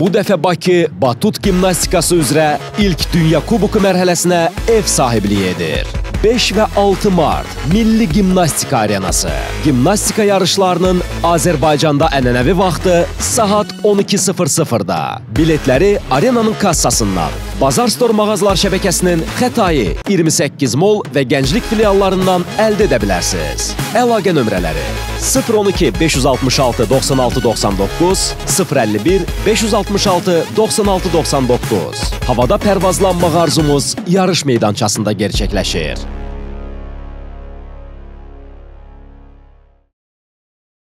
Bu dəfə Bakı batut gimnastikası üzrə ilk Dünya Kuboku mərhələsinə ev sahibliyi edir. 5 və 6 mart Milli Gimnastika Arenası. Gimnastika yarışlarının Azərbaycanda ənənəvi vaxtı saat 12:00-da. Biletləri arenanın kassasından, Bazar Store mağazalar şəbəkəsinin Xətai 28 mol və Gənclik filiallarından əldə edə bilərsiniz. Əlaqə nömrələri 012 566 96 99 051 566 96 99. Havada pərvazlanmaq arzumuz yarış meydançasında gerçəkləşir.